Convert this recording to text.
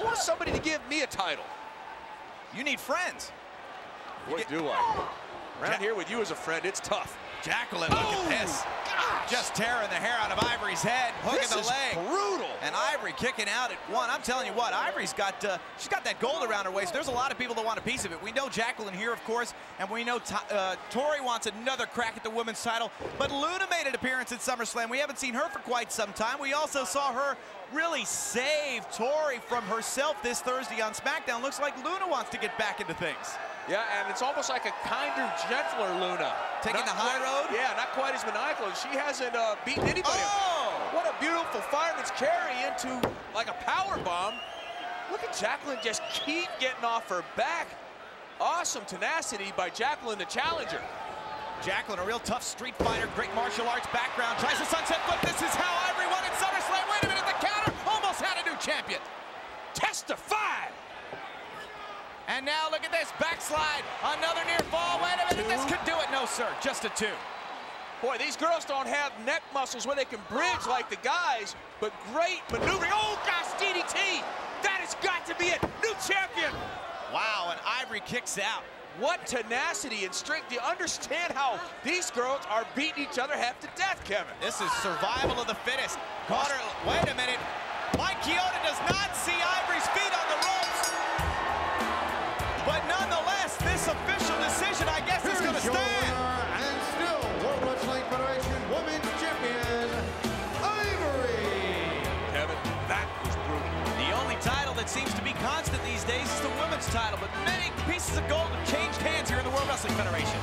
I want somebody to give me a title. You need friends. Boy, do I. Around Jack- here with you as a friend, it's tough. Jacqueline, look Oh, at this. gosh. Just tearing the hair out of Ivory's head, hooking This the is leg. brutal. And Ivory kicking out at one. I'm telling you what, Ivory's got uh, she's got that gold around her waist. There's a lot of people that want a piece of it. We know Jacqueline here, of course, and we know T uh, Tori wants another crack at the women's title. But Luna made an appearance at SummerSlam. We haven't seen her for quite some time. We also saw her really save Tori from herself this Thursday on SmackDown. Looks like Luna wants to get back into things. Yeah, and it's almost like a kinder, gentler Luna. Taking Not the high quite- road? Yeah, not quite as maniacal. She hasn't uh, beaten anybody. Oh! What a beautiful fireman's carry into like a power bomb. Look at Jacqueline just keep getting off her back. Awesome tenacity by Jacqueline, the challenger. Jacqueline, a real tough street fighter, great martial arts background, tries the sunset flip. This is how Ivory won at SummerSlam. Wait a minute, the counter almost had a new champion. Testify! And now look at this, backslide, another near fall. Wait a minute, this could do it. No, sir, just a two. Boy, these girls don't have neck muscles where they can bridge like the guys, but great maneuvering. Oh, gosh, DDT! That has got to be it. New champion! Wow, and Ivory kicks out. What tenacity and strength. Do you understand how these girls are beating each other half to death, Kevin? This is survival of the fittest. Carter, wait a minute. Mike Chioda does not decision, I guess, is going to Here's stand. and still World Wrestling Federation Women's Champion, Ivory. Kevin, that was brutal. The only title that seems to be constant these days is the women's title, but many pieces of gold have changed hands here in the World Wrestling Federation.